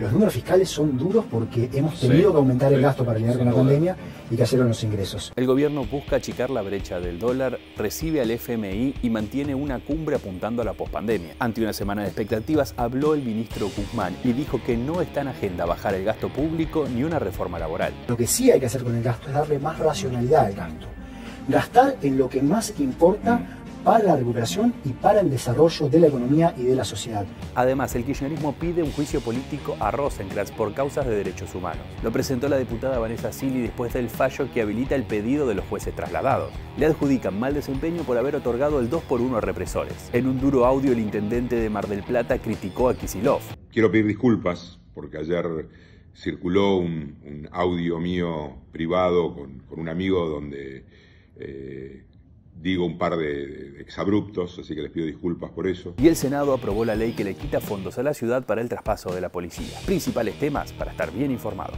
Los números fiscales son duros porque hemos tenido que aumentar el gasto para lidiar con la pandemia y que hacerlo en los ingresos. El gobierno busca achicar la brecha del dólar, recibe al FMI y mantiene una cumbre apuntando a la pospandemia. Ante una semana de expectativas, habló el ministro Guzmán y dijo que no está en agenda bajar el gasto público ni una reforma laboral. Lo que sí hay que hacer con el gasto es darle más racionalidad al gasto. Gastar en lo que más importa para la recuperación y para el desarrollo de la economía y de la sociedad. Además, el kirchnerismo pide un juicio político a Rosenkrantz por causas de derechos humanos. Lo presentó la diputada Vanessa Sili después del fallo que habilita el pedido de los jueces trasladados. Le adjudican mal desempeño por haber otorgado el 2 por 1 a represores. En un duro audio, el intendente de Mar del Plata criticó a Kisilov. Quiero pedir disculpas porque ayer circuló un, audio mío privado con, un amigo donde eh, digo un par de, exabruptos, así que les pido disculpas por eso. Y el Senado aprobó la ley que le quita fondos a la ciudad para el traspaso de la policía. Principales temas para estar bien informado.